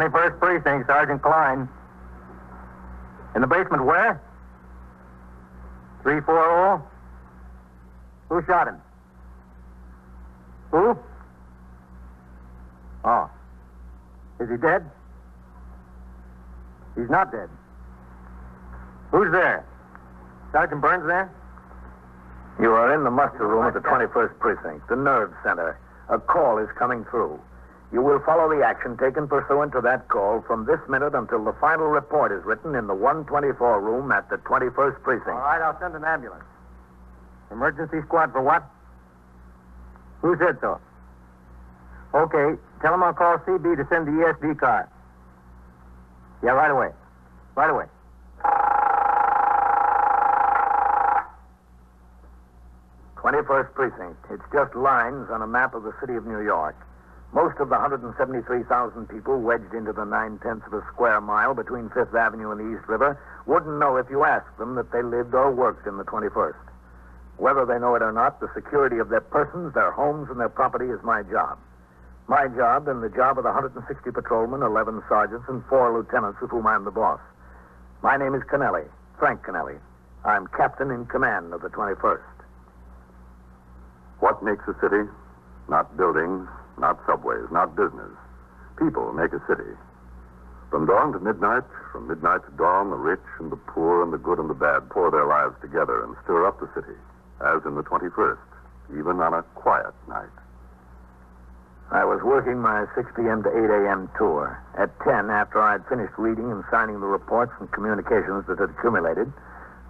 21st Precinct, Sergeant Klein. In the basement where? 340? Who shot him? Who? Oh. Is he dead? He's not dead. Who's there? Sergeant Burns there? You are in the muster room at the 21st Precinct, the nerve center. A call is coming through. You will follow the action taken pursuant to that call from this minute until the final report is written in the 124 room at the 21st Precinct. All right, I'll send an ambulance. Emergency squad for what? Who said so? Okay, tell them I'll call CB to send the ESD car. Yeah, right away. Right away. Twenty-first precinct. It's just lines on a map of the city of New York. Most of the 173,000 people wedged into the nine-tenths of a square mile between Fifth Avenue and the East River wouldn't know if you asked them that they lived or worked in the 21st. Whether they know it or not, the security of their persons, their homes, and their property is my job. My job and the job of the 160 patrolmen, 11 sergeants, and four lieutenants of whom I'm the boss. My name is Kennelly, Frank Kennelly. I'm captain in command of the 21st. What makes a city? Not buildings, not subways, not business. People make a city. From dawn to midnight, from midnight to dawn, the rich and the poor and the good and the bad pour their lives together and stir up the city, as in the 21st, even on a quiet night. I was working my 6 p.m. to 8 a.m. tour. At 10, after I had finished reading and signing the reports and communications that had accumulated,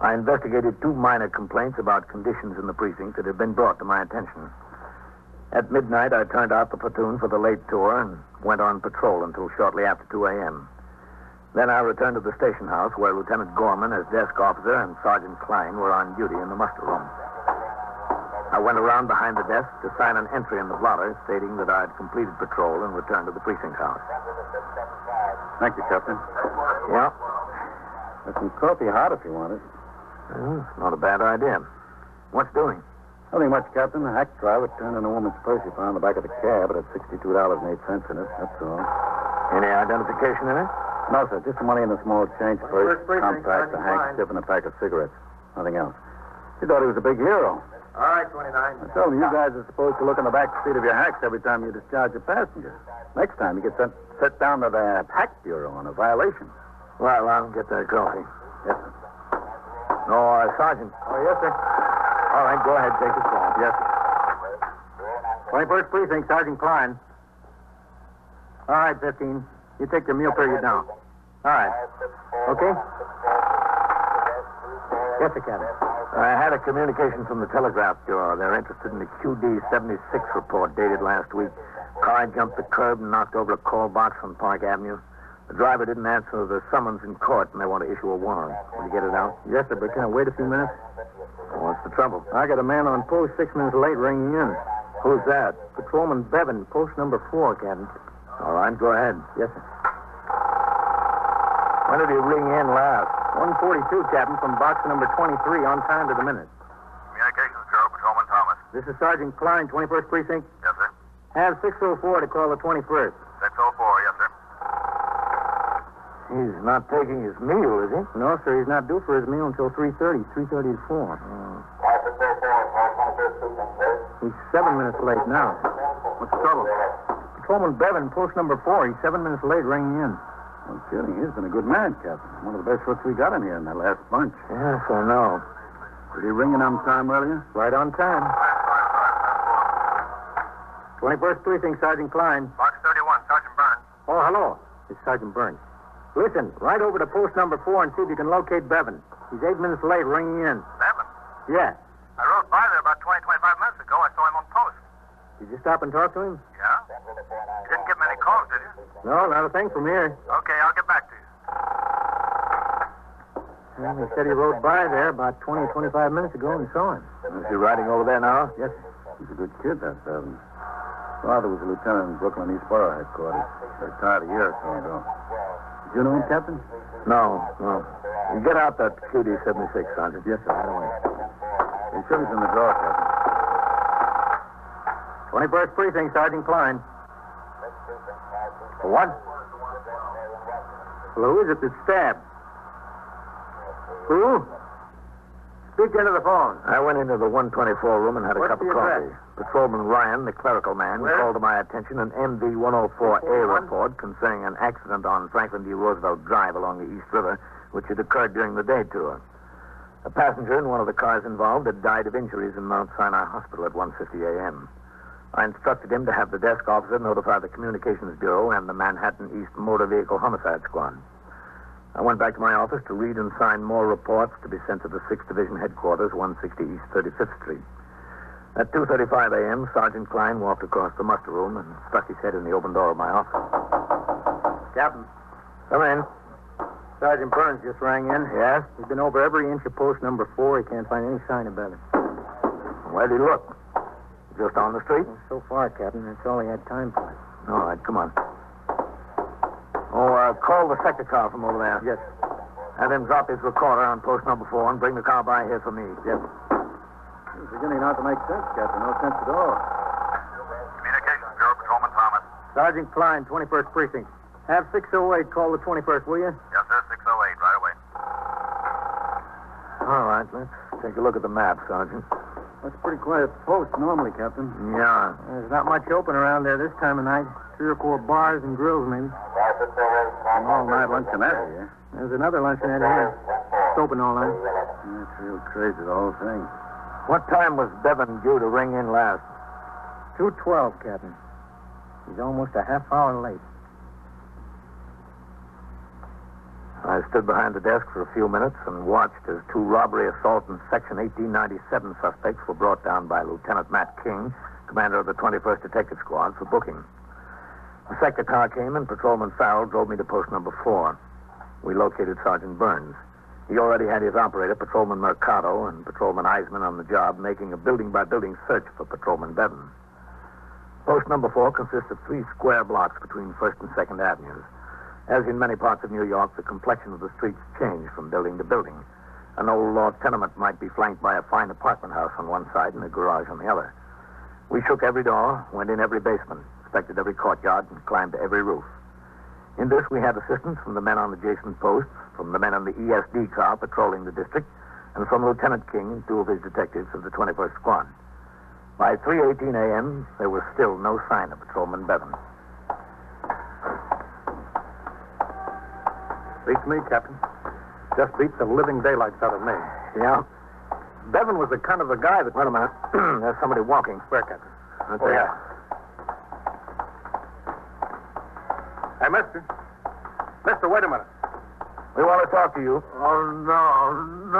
I investigated two minor complaints about conditions in the precinct that had been brought to my attention. At midnight, I turned out the platoon for the late tour and went on patrol until shortly after 2 a.m. Then I returned to the station house where Lieutenant Gorman, as desk officer, and Sergeant Klein were on duty in the muster room. I went around behind the desk to sign an entry in the blotter stating that I had completed patrol and returned to the precinct house. Thank you, Captain. Yeah, There's some coffee hot if you want it. well, not a bad idea. What's doing? Nothing much, Captain. The hack driver turned in a woman's purse he found in the back of the cab. It had $62.08 in it. That's all. Any identification in it? No, sir. Just the money in a small change purse, First precinct, compact, a Sergeant handkerchief, and a pack of cigarettes. Nothing else. He thought he was a big hero. All right, 29. I told him you guys are supposed to look in the back seat of your hacks every time you discharge a passenger. Next time you get sent, set down to the hack bureau on a violation. Well, I'll get that coffee. Yes, sir. No, uh, Sergeant. Oh, yes, sir. All right, go ahead. Take the call. Yes, sir. 21st Precinct, Sergeant Klein. All right, 15. You take your meal period down. All right. Okay? Yes, sir, Captain. Uh, I had a communication from the Telegraph Bureau. They're interested in the QD 76 report dated last week. Car jumped the curb and knocked over a call box on Park Avenue. The driver didn't answer the summons in court, and they want to issue a warrant. Will you get it out? Yes, sir, but can I wait a few minutes? The trouble? I got a man on post six minutes late ringing in. Who's that? Patrolman Bevan, post number four, Captain. All right, go ahead. Yes, sir. When did he ring in last? 142, Captain, from box number 23, on time to the minute. Communications Bureau, Patrolman Thomas. This is Sergeant Klein, 21st Precinct. Yes, sir. Have 604 to call the 21st. 604, yes, sir. He's not taking his meal, is he? No, sir, he's not due for his meal until 3.30, 3.30 to 4. He's seven minutes late now. What's the trouble? Patrolman Bevan, post number four. He's seven minutes late ringing in. No kidding. He's been a good man, Captain. One of the best looks we got in here in that last bunch. Yes, I know. Did he ring in on time earlier? Right on time. 21st Precinct, Sergeant Klein. Box 31, Sergeant Burns. Oh, hello. It's Sergeant Burns. Listen, right over to post number four and see if you can locate Bevan. He's eight minutes late ringing in. Seven. Yeah. I rode by there about 20, 25 minutes ago. I saw him on post. Did you stop and talk to him? Yeah? You didn't get many calls, did you? No, not a thing from here. Okay, I'll get back to you. Well, he said he rode by there about 20 or 25 minutes ago and saw him. Is he riding over there now? Yes, sir. He's a good kid, that Bevan. Father was a lieutenant in Brooklyn East Borough headquarters. Retired a year or so ago. You know him, Captain? No, no. Get out that QD 76, Sergeant. Yes, sir. Right away. He's in the drawer, Captain. 21st Precinct, Sergeant Klein. What? Well, who is it that stabbed? Who? Speak into the phone. I went into the 124 room and had a cup of coffee. Patrolman Ryan, the clerical man, Where? called to my attention an MV 104A report concerning an accident on Franklin D. Roosevelt Drive along the East River, which had occurred during the day tour. A passenger in one of the cars involved had died of injuries in Mount Sinai Hospital at 1.50 a.m. I instructed him to have the desk officer notify the Communications Bureau and the Manhattan East Motor Vehicle Homicide Squad. I went back to my office to read and sign more reports to be sent to the 6th Division headquarters, 160 East 35th Street. At 2.35 a.m., Sergeant Klein walked across the muster room and stuck his head in the open door of my office. Captain, Come in. Sergeant Burns just rang in. Yes? He's been over every inch of post number four. He can't find any sign of Bevan. Where'd he look? Just on the street? So far, Captain, that's all he had time for. All right, come on. Oh, uh, call the sector car from over there. Yes. Have him drop his recorder on post number four and bring the car by here for me. Yes. It's beginning not to make sense, Captain. No sense at all. Communications Bureau, Patrolman Thomas. Sergeant Klein, 21st Precinct. Have 608 call the 21st, will you? Yes, sir, 608, right away. All right, let's take a look at the map, Sergeant. That's pretty quiet post normally, Captain. Yeah. There's not much open around there this time of night. Three or four bars and grills, maybe. An all-night luncheonette here. There's another luncheonette here. It's open all night. That's real crazy, the whole thing. What time was Bevan due to ring in last? 212, Captain. He's almost a half hour late. I stood behind the desk for a few minutes and watched as two robbery, assault, and Section 1897 suspects were brought down by Lieutenant Matt King, commander of the 21st Detective Squad, for booking. The sector car came and Patrolman Farrell drove me to post number four. We located Sergeant Burns. He already had his operator, Patrolman Mercado, and Patrolman Eisman on the job, making a building-by-building search for Patrolman Bevan. Post number four consists of three square blocks between First and Second Avenues. As in many parts of New York, the complexion of the streets changed from building to building. An old law tenement might be flanked by a fine apartment house on one side and a garage on the other. We shook every door, went in every basement, inspected every courtyard, and climbed every roof. In this, we had assistance from the men on the adjacent posts, from the men on the ESD car patrolling the district, and from Lieutenant King and two of his detectives of the 21st Squad. By 3.18 a.m., there was still no sign of Patrolman Bevan. Beats me, Captain. Just beats the living daylights out of me. Yeah? Bevan was the kind of a guy that. Wait a minute. There's somebody walking. Where, Captain? Right Oh, there. yeah. Hey, mister. Mister, wait a minute. We want to talk to you. Oh, no, no,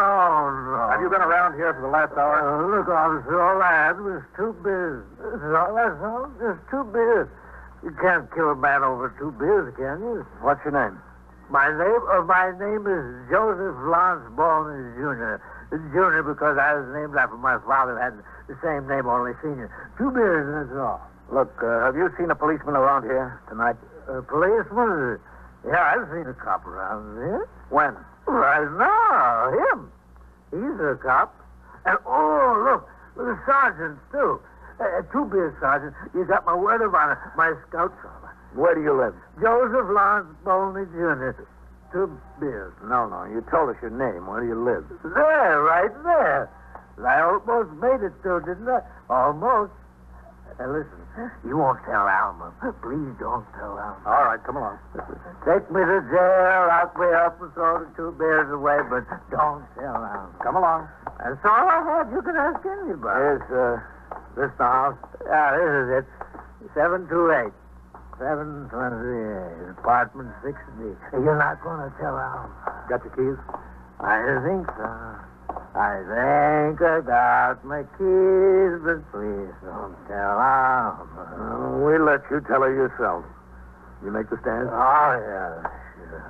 no. Have you been around here for the last hour? Uh, look, officer, all I had was two beers. That's all. Just two beers. You can't kill a man over two beers, can you? What's your name? My name, uh, my name is Joseph Lance Bowman Jr. Junior because I was named after my father had the same name, only senior. Two beers, and that's all. Look, uh, have you seen a policeman around here tonight? A policeman? Yeah, I've seen a cop around here. When? Right now, him. He's a cop. And, oh, look, the sergeant, too. Uh, two beers, Sergeant. You got my word of honor. My scout's sergeant. Where do you live? Joseph Lawrence Bolney, Jr. Two beers. No, no. You told us your name. Where do you live? There, right there. I almost made it, too, didn't I? Almost. Uh, listen, you won't tell Alma. Please don't tell Alma. All right, come along. Take me to jail, lock me up, and throw the two beers away, but don't tell Alma. Come along. That's all I have. You can ask anybody. Is uh, this the house? Yeah, this is it. 728. 728. Apartment 6D. You're not going to tell Alma. Got your keys? I think so. I think I got my keys, but please don't tell Alma. Uh, we'll let you tell her yourself. You make the stand? Oh, yeah, sure.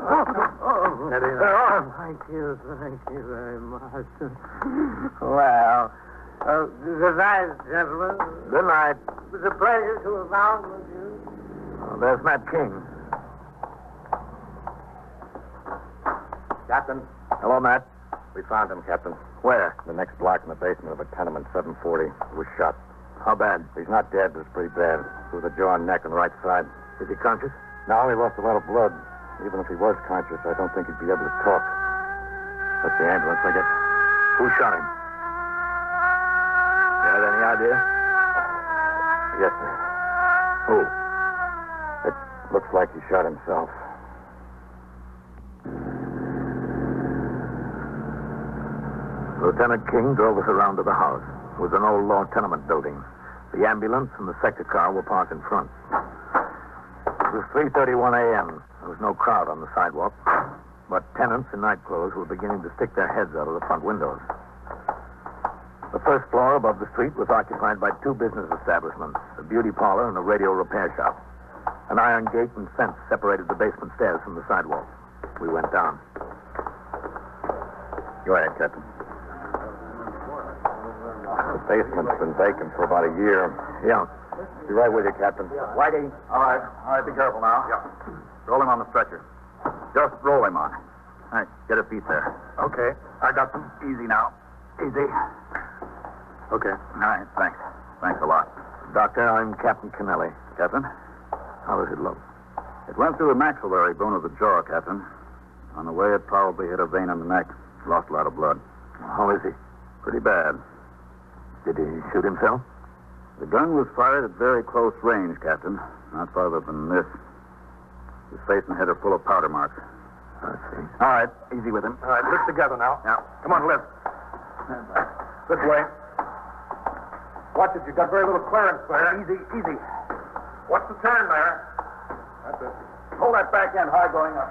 Oh, oh, oh, thank you, thank you very much. well, uh, good night, gentlemen. Good night. It was a pleasure to have found with you. Oh, there's Matt King. Captain, Hello, Matt. we found him, Captain. Where? The next block in the basement of a tenement, 740. He was shot. How bad? He's not dead, but it's pretty bad. Through the jaw and neck and right side. Is he conscious? No, he lost a lot of blood. Even if he was conscious, I don't think he'd be able to talk. That's the ambulance, I guess. Who shot him? Any idea? Yes, sir. Who? It looks like he shot himself. Lieutenant King drove us around to the house. It was an old law tenement building. The ambulance and the sector car were parked in front. It was 3.31 a.m. There was no crowd on the sidewalk, but tenants in night clothes were beginning to stick their heads out of the front windows. The first floor above the street was occupied by two business establishments, a beauty parlor and a radio repair shop. An iron gate and fence separated the basement stairs from the sidewalk. We went down. Go ahead, Captain. The basement's been vacant for about a year. Yeah. Be right with you, Captain. Whitey. All right. All right, be careful now. Yeah. Roll him on the stretcher. Just roll him on. All right, get a feet there. Okay. I got them. Easy now. Easy. Okay. All right, thanks. Thanks a lot. Doctor, I'm Captain Kennelly. Captain? How does it look? It went through the maxillary bone of the jaw, Captain. On the way, it probably hit a vein in the neck. Lost a lot of blood. How is he? Pretty bad. Did he shoot himself? The gun was fired at very close range, Captain. Not farther than this. His face and head are full of powder marks. I see. All right, easy with him. All right, lift together now. Yeah. Come on, lift. This way. Watch it. You've got very little clearance there. Easy, easy. What's the turn there. That's it. Hold that back end high going up.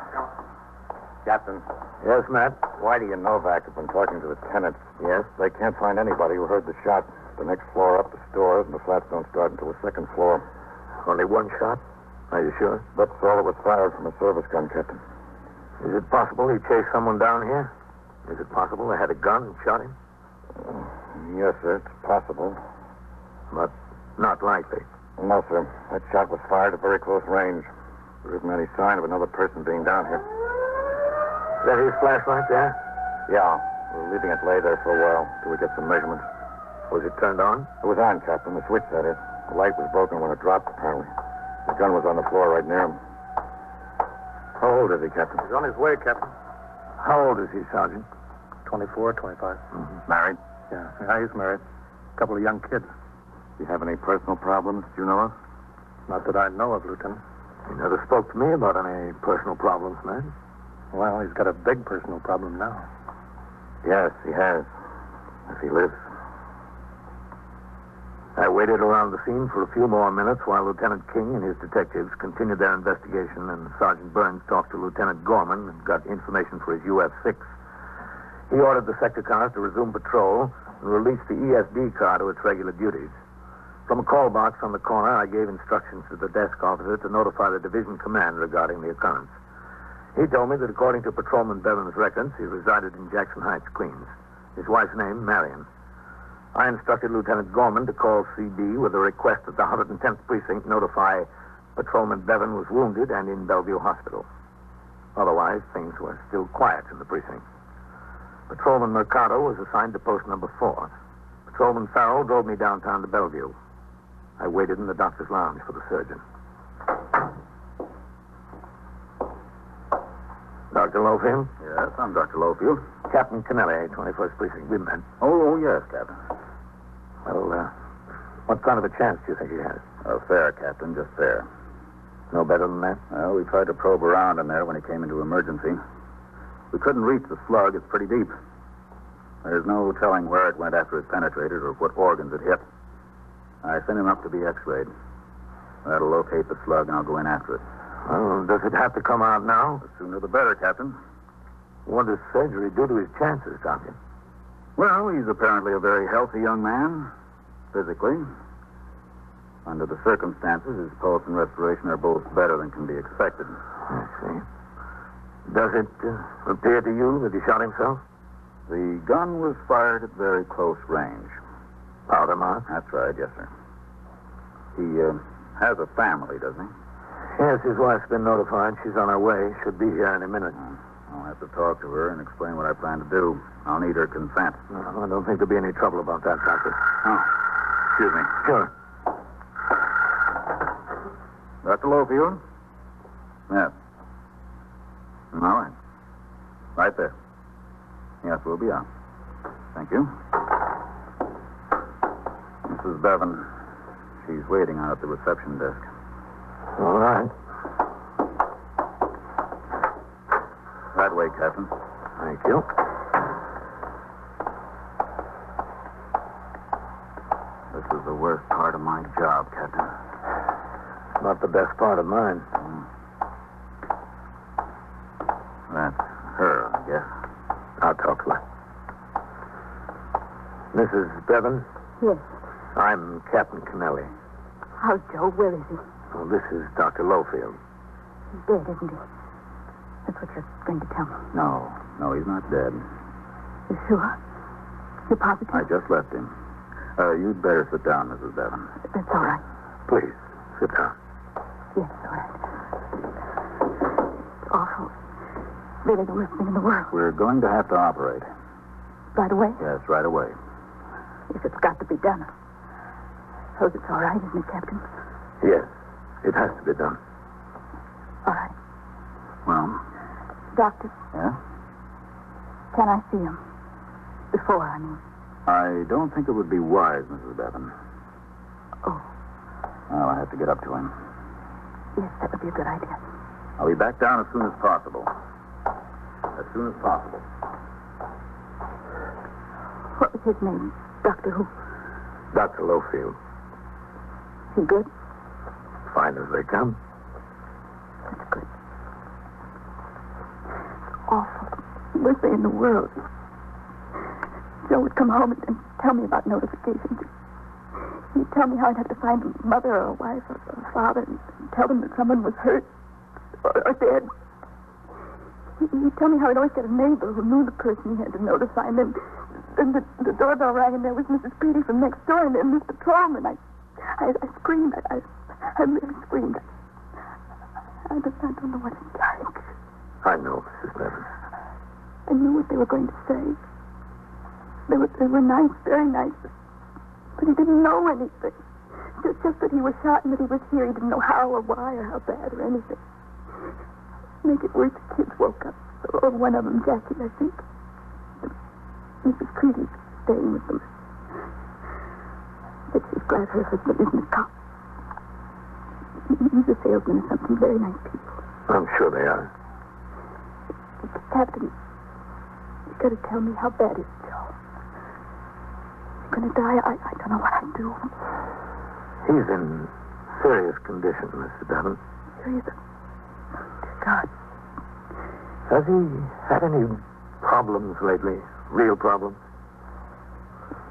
Captain, Yes, Matt? Whitey and Novak have been talking to the tenants. Yes? They can't find anybody who heard the shot. The next floor up, the stores, and the flats don't start until the second floor. Only one shot? Are you sure? That's all that was fired from a service gun, Captain. Is it possible he chased someone down here? Is it possible they had a gun and shot him? Yes, sir, it's possible. But not likely. No, sir. That shot was fired at very close range. There isn't any sign of another person being down here. Is that his flashlight there? Yeah, we're leaving it lay there for a while till we get some measurements. Was it turned on? It was on, Captain. The switch, that is. The light was broken when it dropped, apparently. The gun was on the floor right near him. How old is he, Captain? He's on his way, Captain. How old is he, Sergeant? 24, 25. Mm-hmm. Married? Yeah, yeah, he's married. A couple of young kids. Do you have any personal problems do you know of? Not that I know of, Lieutenant. He never spoke to me about any personal problems, man. Well, he's got a big personal problem now. Yes, he has. If he lives. I waited around the scene for a few more minutes while Lieutenant King and his detectives continued their investigation, and Sergeant Burns talked to Lieutenant Gorman and got information for his UF-6. He ordered the sector cars to resume patrol and released the ESD car to its regular duties. From a call box on the corner, I gave instructions to the desk officer to notify the division command regarding the occurrence. He told me that according to Patrolman Bevan's records, he resided in Jackson Heights, Queens. His wife's name, Marion. I instructed Lieutenant Gorman to call CD with a request that the 110th Precinct notify Patrolman Bevan was wounded and in Bellevue Hospital. Otherwise, things were still quiet in the precinct. Patrolman Mercado was assigned to post number four. Patrolman Farrell drove me downtown to Bellevue. I waited in the doctor's lounge for the surgeon. Dr. Lowfield? Yes, I'm Dr. Lowfield. Captain Kennelly, 21st Precinct. We met. Oh, oh, yes, Captain. Well, uh, what kind of a chance do you think he has? Fair, Captain, just fair. No better than that? Well, we tried to probe around in there when he came into emergency. We couldn't reach the slug. It's pretty deep. There's no telling where it went after it penetrated or what organs it hit. I sent him up to be x-rayed. That'll locate the slug, and I'll go in after it. Well, does it have to come out now? The sooner the better, Captain. What does surgery do to his chances, Doctor? Well, he's apparently a very healthy young man, physically. Under the circumstances, his pulse and respiration are both better than can be expected. I see. Does it uh, appear to you that he shot himself? The gun was fired at very close range. Powder mark? That's right, yes, sir. He uh, has a family, doesn't he? Yes, his wife's been notified. She's on her way. Should be here any minute. Uh, I'll have to talk to her and explain what I plan to do. I'll need her consent. No, I don't think there'll be any trouble about that, Doctor. Oh, excuse me. Sure. Dr. Lowfield? Yes. All right. Right there. Yes, we'll be out. Thank you. Mrs. Bevan. She's waiting out at the reception desk. All right. That way, Captain. Thank you. This is the worst part of my job, Captain. Not the best part of mine. That's her, I guess. I'll talk to her. Mrs. Bevan, Yes. I'm Captain Kennelly. How's Joe? Where is he? Well, this is Dr. Lowfield. He's dead, isn't he? That's what you're going to tell me. No, no, he's not dead. You sure? You positive? I just left him. Uh, you'd better sit down, Mrs. Bevan. That's all right. Please, sit down. Yes, all right. It's awful. Really the worst thing in the world. We're going to have to operate. Right away, Yes, right away. If it's got to be done. I suppose it's all right, isn't it, Captain? Yes, it has to be done. All right. Well, Doctor, yeah? can I see him? Before, I mean. I don't think it would be wise, Mrs. Bevan. Oh, Well, I have to get up to him. yes, that would be a good idea. I'll be back down as soon as possible. As soon as possible. What was his name? Doctor who? Dr. Lowfield, he good? fine as they come. That's good. It's awful. Worst thing in the world. Joe would come home and, and tell me about notifications. He'd tell me how I'd have to find a mother or a wife or a father and tell them that someone was hurt or, or dead. He- He'd tell me how he'd always get a neighbor who knew the person he had to notify. And then, then the, the doorbell rang and there was Mrs. Petey from next door and then this patrolman. I, I, I screamed. I, I, I really screamed. I don't, I don't know what it's like. I know, Mrs. Bevan. I knew what they were going to say. They were, they were nice, very nice. But he didn't know anything. Just, just that he was shot and that he was here. He didn't know how or why or how bad or anything. Make it worse, the kids woke up. Or one of them, Jackie, I think. Mrs. Creedy's staying with them. But she's glad her husband isn't a cop. He's a salesman or something. Very nice people. I'm sure they are. but Captain, you've gotta tell me how bad is Joe. He's gonna die. I, I don't know what I'd do. He's in serious condition, Mrs. Bevan. Serious. Dear God. Has he had any problems lately? Real problems?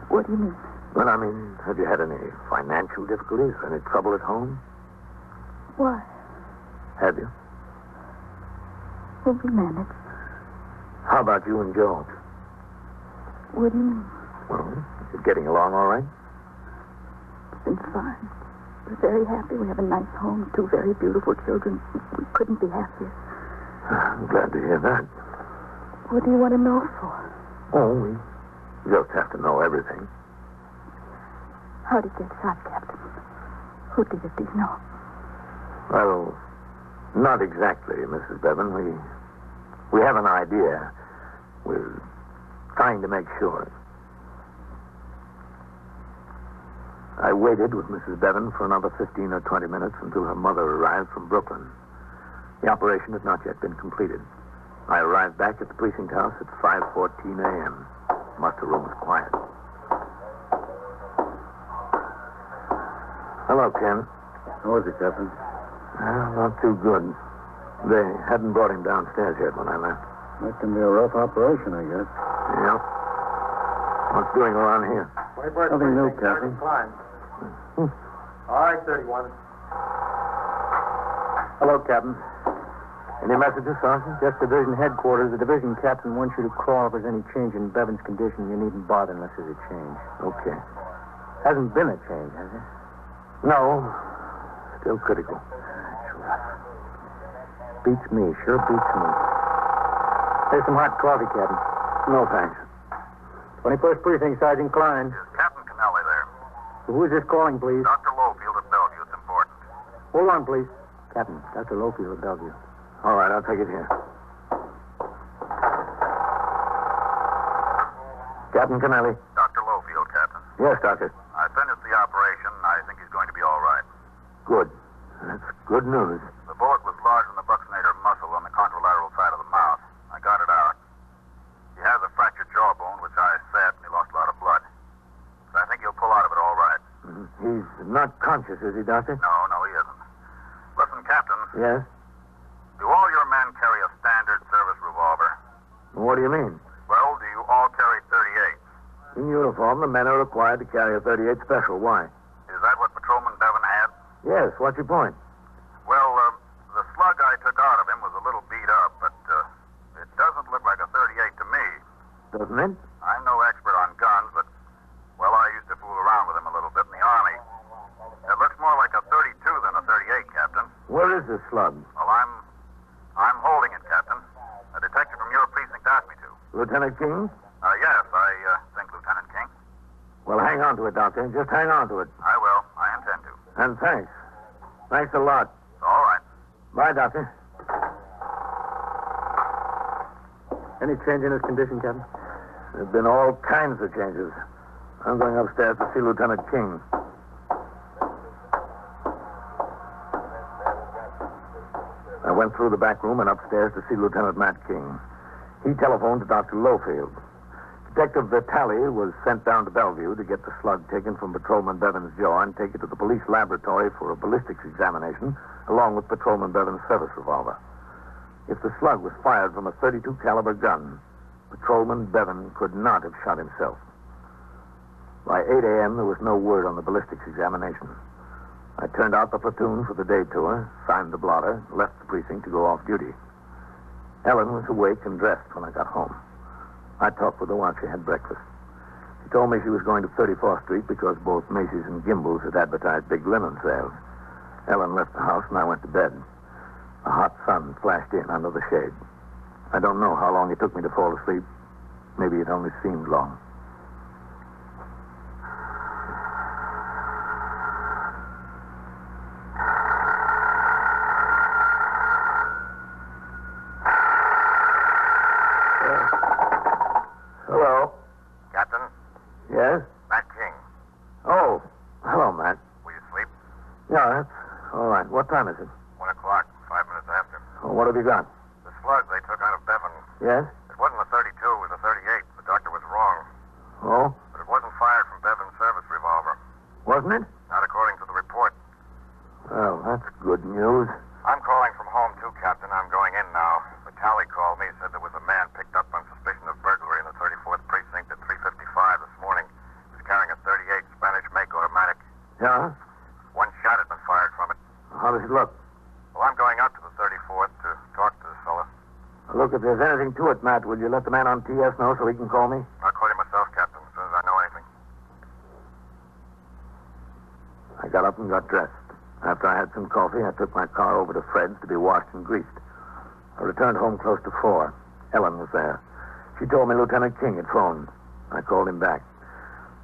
What do you mean? Well, I mean, have you had any financial difficulties? Any trouble at home? Why? Have you? Well, we manage. How about you and Joe? What do you mean? Well, is it getting along all right? It's been fine. We're very happy. We have a nice home, two very beautiful children. We couldn't be happier. I'm glad to hear that. What do you want to know for? Oh, we just have to know everything. How did he get shot, Captain? Who did it? Do you know? Well, not exactly, Mrs. Bevan. We we have an idea. We're trying to make sure. I waited with Mrs. Bevan for another 15 or 20 minutes until her mother arrived from Brooklyn. The operation had not yet been completed. I arrived back at the precinct house at 5.14 a.m. Muster room was quiet. Hello, Ken. How is it, Captain? Well, not too good. They hadn't brought him downstairs yet when I left. That can be a rough operation, I guess. Yeah. What's doing around here? Nothing new, Captain. All right, 31. Hello, Captain. Any messages, Sergeant? Just division headquarters. The division captain wants you to call if there's any change in Bevan's condition. You needn't bother unless there's a change. Okay. Hasn't been a change, has it? No. Still critical. Beats me. Sure beats me. There's some hot coffee, Captain. No, thanks. 21st Precinct, Sergeant Klein. Is Captain Kennelly there. Who is this calling, please? Dr. Lowfield of Bellevue. It's important. Hold on, please. Captain, Dr. Lowfield of Bellevue. All right, I'll take it here. Captain Kennelly. Dr. Lowfield, Captain. Yes, Doctor. I finished the operation. I think he's going to be all right. Good. That's good news. The bullet was lodged in the buccinator muscle on the contralateral side of the mouth. I got it out. He has a fractured jawbone, which I set, and he lost a lot of blood. But I think he'll pull out of it all right. Mm-hmm. He's not conscious, is he, Doctor? No, no, he isn't. Listen, Captain. Yes? Uniform, the men are required to carry a 38 special. Why? Is that what Patrolman Bevan had? Yes. What's your point? Well, uh, the slug I took out of him was a little beat up, but uh, it doesn't look like a 38 to me. Doesn't it? I'm no expert on guns, but, well, I used to fool around with them a little bit in the Army. It looks more like a 32 than a 38, Captain. Where is this slug? Well, I'm, I'm holding it, Captain. A detective from your precinct asked me to. Lieutenant King? Uh, yes, I uh, think, Lieutenant King. Well, hang on to it, Doctor. Just hang on to it. I will. I intend to. And thanks. Thanks a lot. All right. Bye, Doctor. Any change in his condition, Captain? There have been all kinds of changes. I'm going upstairs to see Lieutenant King. I went through the back room and upstairs to see Lieutenant Matt King. He telephoned to Dr. Lowfield. Detective Vitale was sent down to Bellevue to get the slug taken from Patrolman Bevan's jaw and take it to the police laboratory for a ballistics examination, along with Patrolman Bevan's service revolver. If the slug was fired from a 32 caliber gun, Patrolman Bevan could not have shot himself. By 8 a.m., there was no word on the ballistics examination. I turned out the platoon for the day tour, signed the blotter, left the precinct to go off duty. Ellen was awake and dressed when I got home. I talked with her while she had breakfast. She told me she was going to 34th Street because both Macy's and Gimbel's had advertised big linen sales. Ellen left the house and I went to bed. A hot sun flashed in under the shade. I don't know how long it took me to fall asleep. Maybe it only seemed long. Hello. Captain, Yes? Matt King. Oh, hello, Matt. Will you sleep? Yeah, that's all right. What time is it? One o'clock, five minutes after. Oh, what have you got? The slug they took out of Bevan. Yes? It wasn't a 32, it was a 38. The doctor was wrong. Oh, But it wasn't fired from Bevan's service revolver. wasn't it? Not according to the report. Well, that's good news. I'm calling from home, too, Captain. I'm going in now. Vitale called me, said there was a man picked up on suspicion of burglary in the 34th precinct at 355 this morning. He was carrying a 38 Spanish make automatic. Yeah? One shot had been fired from it. How does it look? Well, I'm going out to the 34th to talk to this fella. Look, if there's anything to Matt, will you let the man on TS know so he can call me? I'll call you myself, Captain, as soon as I know anything. I got up and got dressed. After I had some coffee, I took my car over to Fred's to be washed and greased. I returned home close to four. Ellen was there. She told me Lieutenant King had phoned. I called him back.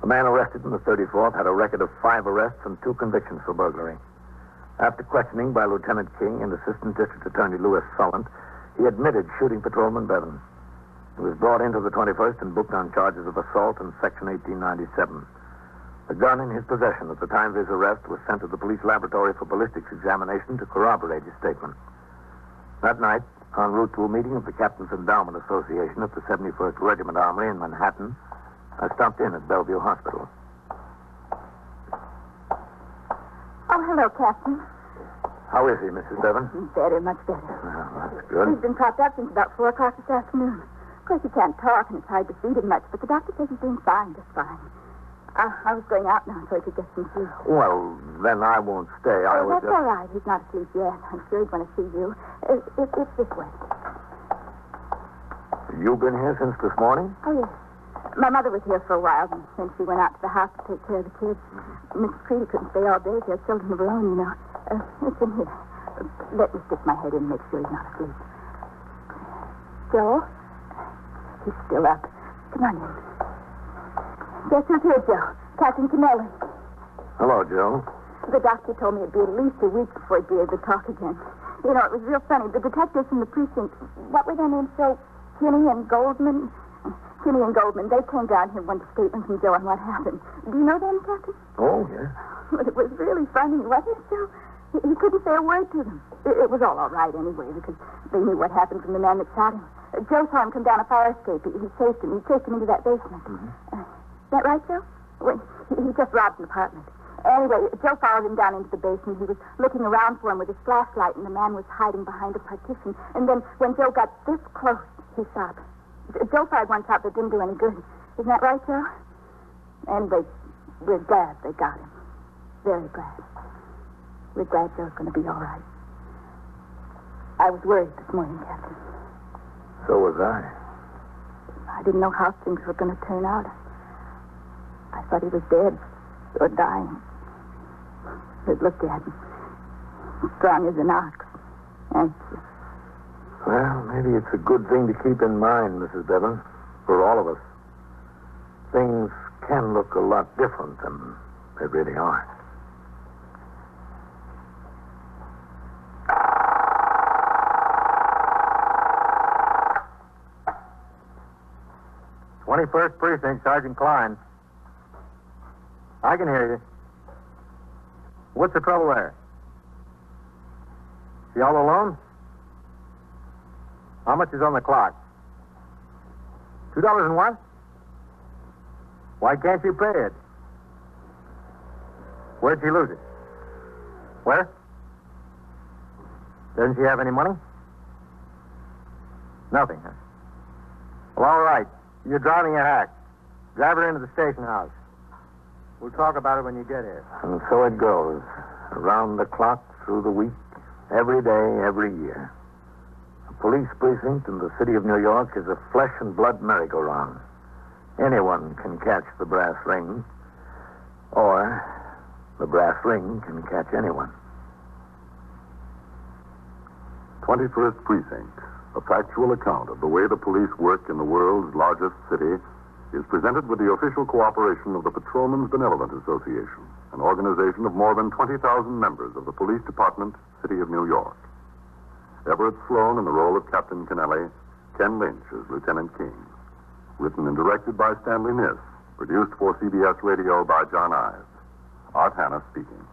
The man arrested in the 34th had a record of five arrests and two convictions for burglary. After questioning by Lieutenant King and Assistant District Attorney Louis Solent, he admitted shooting Patrolman Bevan. He was brought into the 21st and booked on charges of assault in Section 1897. The gun in his possession at the time of his arrest was sent to the police laboratory for ballistics examination to corroborate his statement. That night, en route to a meeting of the Captain's Endowment Association at the 71st Regiment Armory in Manhattan, I stopped in at Bellevue Hospital. Oh, hello, Captain. How is he, Mrs. Bevan? Better, much better. Well, that's good. He's been propped up since about 4 o'clock this afternoon. Of course, he can't talk, and it's hard to feed him much, but the doctor says he's doing fine, just fine. Uh, I was going out now so he could get some sleep. Well, then I won't stay. I oh, was that's just... all right. He's not asleep yet. I'm sure he'd want to see you. It, it, it's this way. You've been here since this morning? Oh, yes. My mother was here for a while, and then she went out to the house to take care of the kids. Mrs. Creedy couldn't stay all day. She has children of her own, you know. Uh, in here. Let me stick my head in and make sure he's not asleep. Joe? He's still up. Come on in. Guess who's here, Joe? Captain Kennelly. Hello, Joe. The doctor told me it'd be at least a week before he'd be able to talk again. You know, it was real funny. The detectives from the precinct, what were their names, Joe? Kinney and Goldman? Kinney and Goldman, they came down here and wanted a statement from Joe on what happened. Do you know them, Captain? Oh, yeah. But it was really funny, wasn't it, Joe? He, he couldn't say a word to them. It, it was all all right anyway, because they knew what happened from the man that shot him. Uh, Joe saw him come down a fire escape. He, he chased him. He chased him into that basement. Uh, is that right, Joe? Well, he, he just robbed an apartment. Anyway, Joe followed him down into the basement. He was looking around for him with his flashlight, and the man was hiding behind a partition. And then, when Joe got this close, he shot. Joe fired one shot that didn't do any good. Isn't that right, Joe? Anyway, we're glad they got him. Very glad. We're glad Joe's going to be all right. I was worried this morning, Captain. So was I. I didn't know how things were going to turn out. I thought he was dead or dying. But look at him. Strong as an ox. Anxious. Well, maybe it's a good thing to keep in mind, Mrs. Bevan, for all of us. Things can look a lot different than they really are. Twenty-first precinct, Sergeant Klein. I can hear you. What's the trouble there? She all alone? How much is on the clock? Two dollars and what? Why can't you pay it? Where'd she lose it? Where? Doesn't she have any money? Nothing, huh? Well, all right. You're driving a hack. Drive her into the station house. We'll talk about it when you get here. And so it goes, around the clock, through the week, every day, every year. A police precinct in the city of New York is a flesh and blood merry-go-round. Anyone can catch the brass ring, or the brass ring can catch anyone. 21st Precinct, a factual account of the way the police work in the world's largest city, is presented with the official cooperation of the Patrolmen's Benevolent Association, an organization of more than 20,000 members of the Police Department, City of New York. Everett Sloan in the role of Captain Kennelly, Ken Lynch as Lieutenant King. Written and directed by Stanley Niss. Produced for CBS Radio by John Ives. Art Hannes speaking.